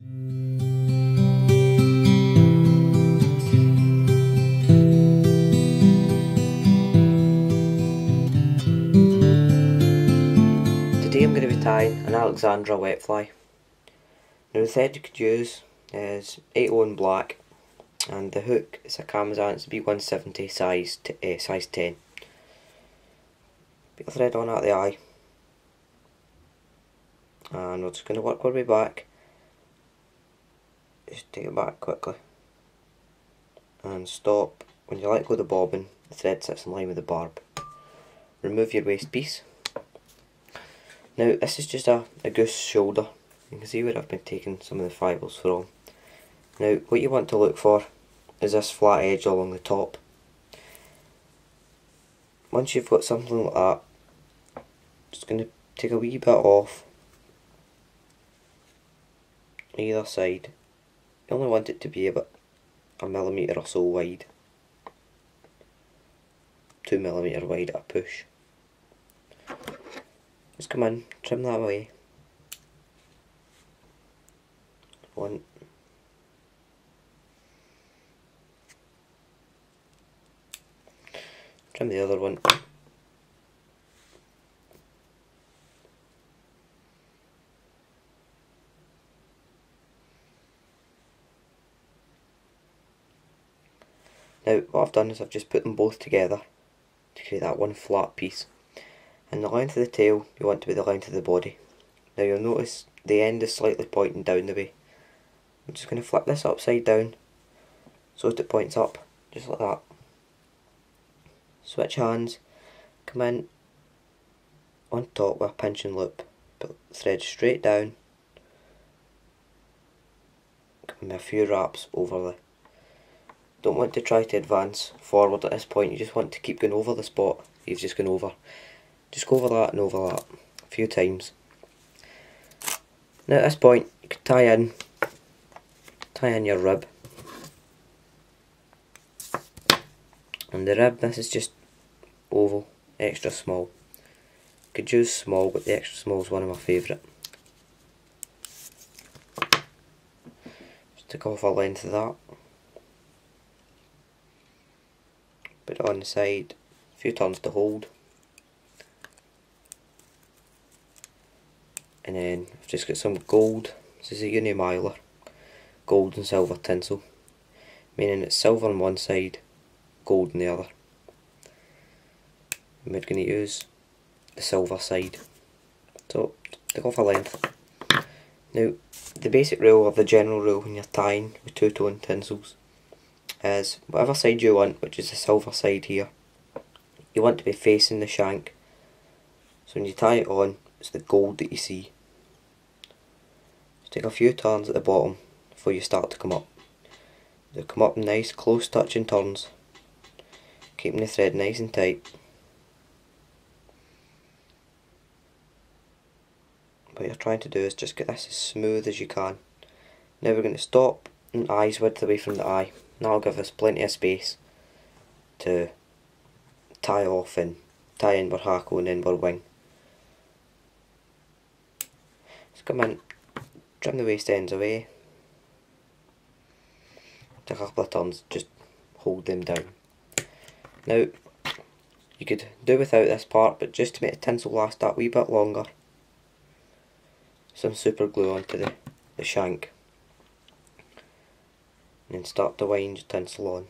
Today I'm going to be tying an Alexandra wet fly. Now the thread you could use is 801 black and the hook is a Kamasan, it's a B170 size, uh, size 10. Put the thread on at the eye and we're just going to work our way back. Just take it back quickly and stop. When you let go of the bobbin, the thread sits in line with the barb. Remove your waste piece now this is just a, a goose shoulder. You can see where I've been taking some of the fibres from. Now what you want to look for is this flat edge along the top. Once you've got something like that, just going to take a wee bit off either side. You only want it to be about a millimetre or so wide. Two millimetre wide at a push. Just come in, trim that away. One. Trim the other one. Now what I've done is I've just put them both together to create that one flat piece and the length of the tail you want to be the length of the body. Now you'll notice the end is slightly pointing down the way. I'm just going to flip this upside down so that it points up, just like that. Switch hands, come in on top with a pinching loop, put thread straight down, come in a few wraps over the don't want to try to advance forward at this point, you just want to keep going over the spot you've just gone over. Just go over that and over that a few times. Now at this point you can tie in tie in your rib. And the rib, this is just oval, extra small. Could use small, but the extra small is one of my favourite. Just take off a length of that. Put it on side, a few turns to hold. and then I've just got some gold, this is a Uni Mylar, gold and silver tinsel, meaning it's silver on one side, gold on the other. And we're going to use the silver side. So, take off a length. Now, the basic rule or the general rule when you're tying with two-tone tinsels is whatever side you want, which is the silver side here, you want to be facing the shank. So when you tie it on, it's the gold that you see. Just take a few turns at the bottom before you start to come up. They come up nice close touching turns, keeping the thread nice and tight. What you're trying to do is just get this as smooth as you can. Now we're going to stop and eyes width away from the eye. Now I'll give us plenty of space to tie off and tie in our hackle and in our wing. Just come in, trim the waste ends away. Take a couple of turns, just hold them down. Now, you could do without this part, but just to make the tinsel last that wee bit longer, some super glue onto the, the shank. And then start to wind tinsel on.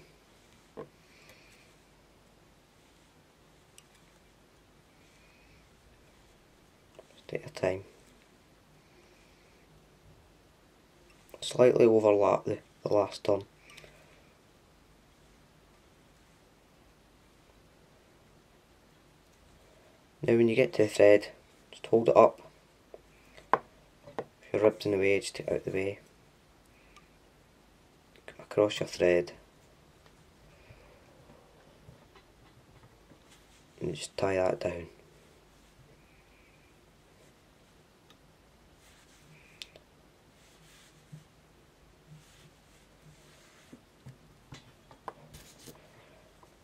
Just take your time. slightly overlap the, the last turn. Now when you get to the thread, just hold it up. If your rib's in the way, just take it out of the way. Across your thread. And just tie that down.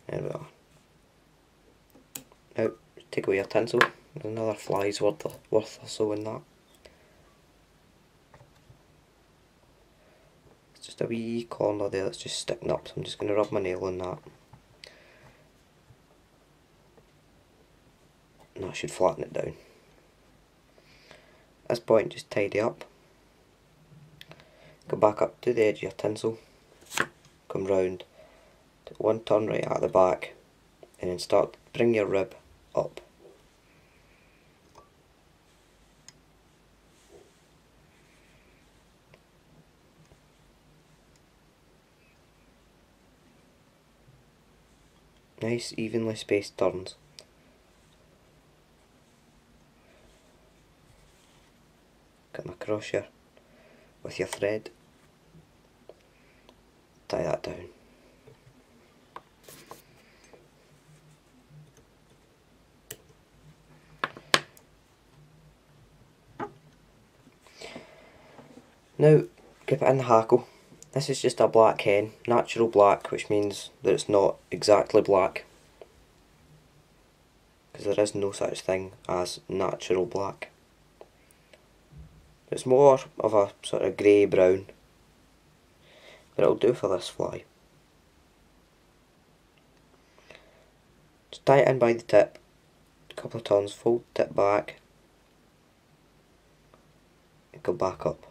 There we are. Now, take away your tinsel. Another fly's worth, worth or so in that. Just a wee corner there that's just sticking up so I'm just going to rub my nail on that. And that should flatten it down. At this point just tidy up. Go back up to the edge of your tinsel. Come round. One turn right at the back. And then start bring your rib up nice evenly spaced turns. Get my here with your thread. Tie that down. Now, keep it in the hackle. This is just a black hen, natural black, which means that it's not exactly black. Because there is no such thing as natural black. It's more of a sort of grey brown. But it'll do for this fly. Just tie it in by the tip, a couple of turns, fold tip back, and go back up.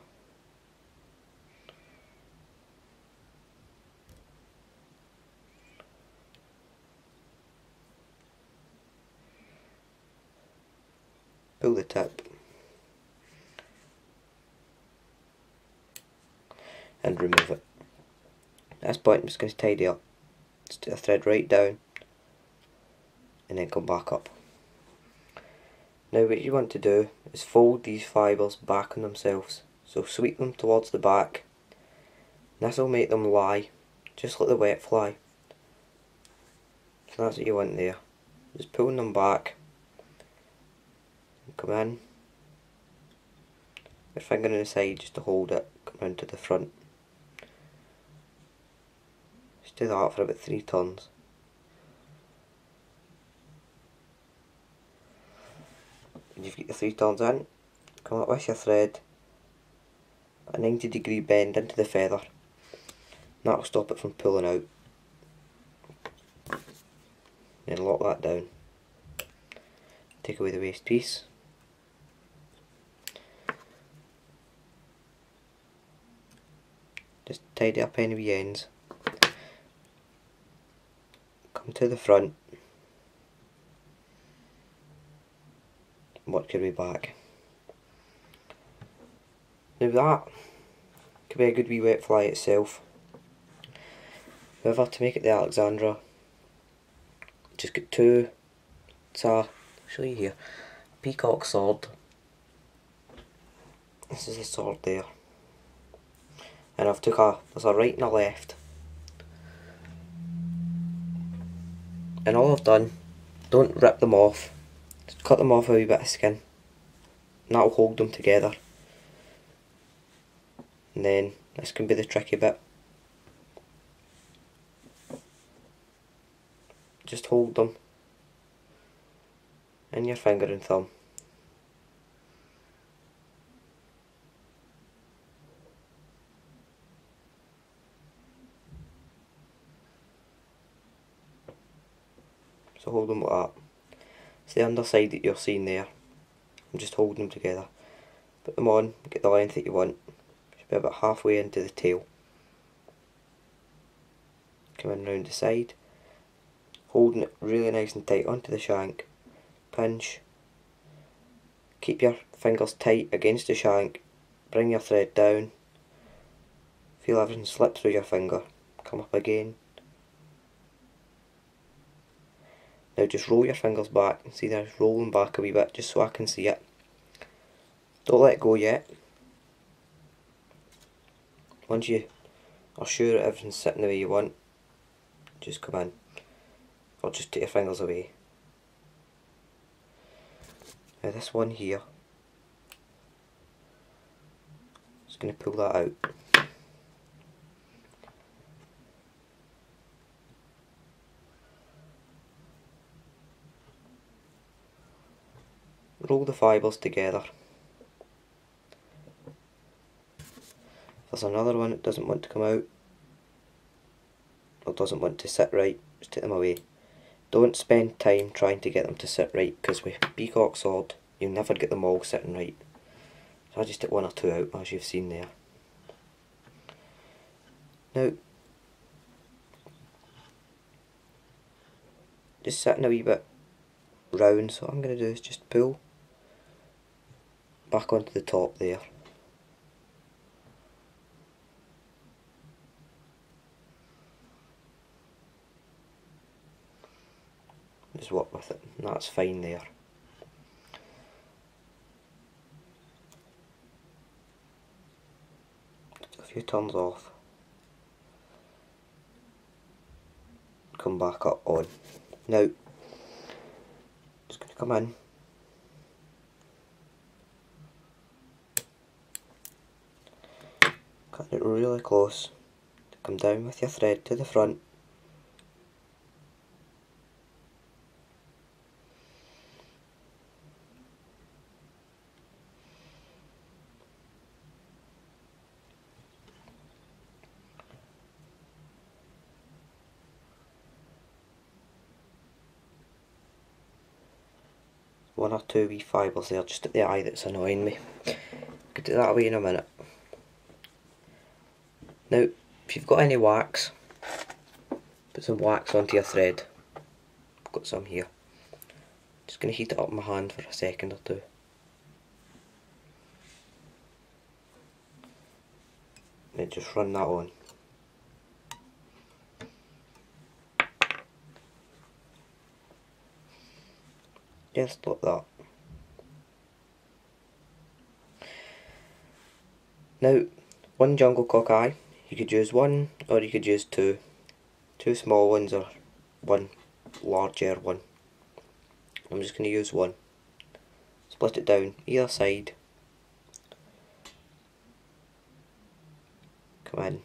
Pull the tip and remove it. At this point I'm just going to tidy up. Just a thread right down and then come back up. Now what you want to do is fold these fibres back on themselves. So sweep them towards the back. This will make them lie, just like the wet fly. So that's what you want there. Just pulling them back your finger on the side just to hold it, come round to the front. Just do that for about three turns. And you've got your three turns in, come up with your thread, a 90 degree bend into the feather. That'll stop it from pulling out. Then lock that down. Take away the waste piece. Just tidy up any wee ends. Come to the front. Work your way back. Now that could be a good wee wet fly itself. However to make it the Alexandra just get two it's a show you here peacock sword. This is the sword there and I've took a there's a right and a left. And all I've done don't rip them off. Just cut them off a wee bit of skin. And that'll hold them together. And then this can be the tricky bit. Just hold them in your finger and thumb so hold them like that. It's the underside that you're seeing there. I'm just holding them together. Put them on, get the length that you want. Should be about halfway into the tail. Coming in round the side. Holding it really nice and tight onto the shank. Pinch. Keep your fingers tight against the shank. Bring your thread down. Feel everything slip through your finger. Come up again. Now just roll your fingers back and see that rolling back a wee bit just so I can see it. Don't let go yet. Once you are sure everything's sitting the way you want, just come in. Or just take your fingers away. Now this one here, just going to pull that out. Roll the fibres together there's another one that doesn't want to come out, or doesn't want to sit right, just take them away. Don't spend time trying to get them to sit right, because with peacock sword, you'll never get them all sitting right. So I just took one or two out, as you've seen there. Now, just sitting a wee bit round, so what I'm going to do is just pull back onto the top there. Just work with it, that's fine there. a few turns off. Come back up on. Now, just going to come in. Cut it really close. Come down with your thread to the front. one or two wee fibres there just at the eye that's annoying me. Could do that away in a minute. Now, if you've got any wax, put some wax onto your thread. I've got some here. Just going to heat it up in my hand for a second or two. And just run that on. just like that. Now, one jungle cock eye, you could use one or you could use two. Two small ones or one larger one. I'm just going to use one. Split it down either side. Come in.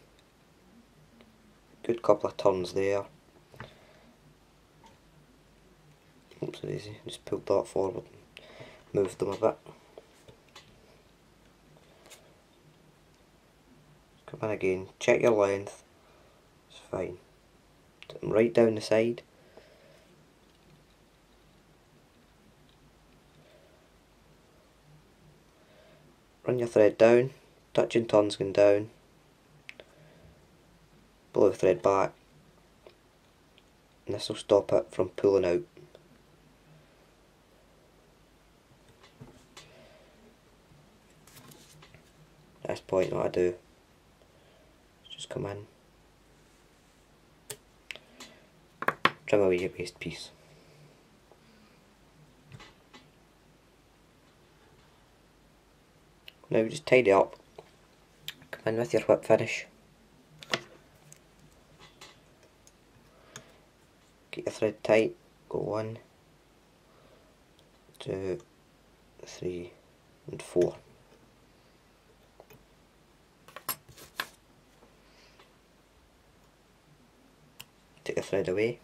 Good couple of turns there. Oops, easy. Just pulled that forward, moved them a bit. Come in again, check your length, it's fine. Right down the side. Run your thread down, touching turns going down, pull the thread back, and this will stop it from pulling out. this point what I do just come in. Trim away your waste piece now just tidy up. Come in with your whip finish. Get your thread tight. Go one two three and four take the thread away.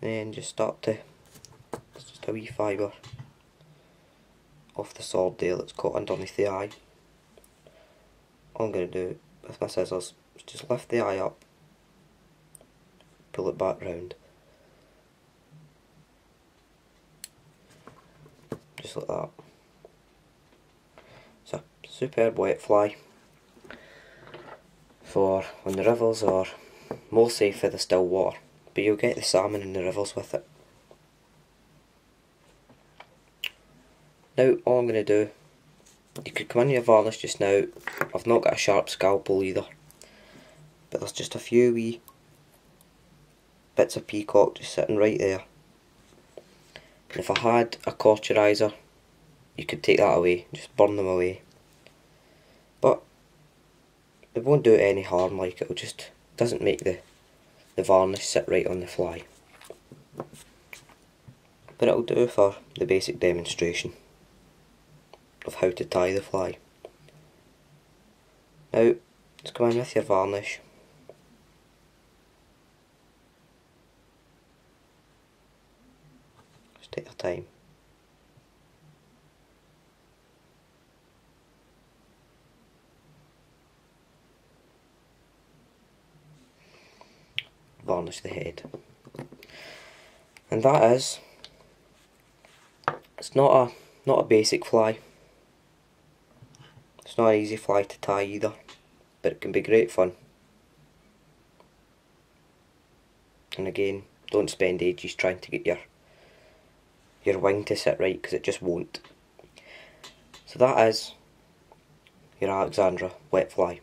Then just start to just a wee fibre off the sword there that's caught underneath the eye. All I'm going to do with my scissors is just lift the eye up pull it back round. Just like that superb wet fly for when the rivers are more safe for the still water but you'll get the salmon in the rivers with it. Now all I'm going to do, you could come in your varnish just now, I've not got a sharp scalpel either but there's just a few wee bits of peacock just sitting right there. And if I had a cauterizer you could take that away, just burn them away but it won't do it any harm like it'll just doesn't make the the varnish sit right on the fly. But it'll do for the basic demonstration of how to tie the fly. Now just come in with your varnish. Just take your time varnish the head. And that is, it's not a not a basic fly. It's not an easy fly to tie either, but it can be great fun. And again, don't spend ages trying to get your your wing to sit right because it just won't. So that is your Alexandra wet fly.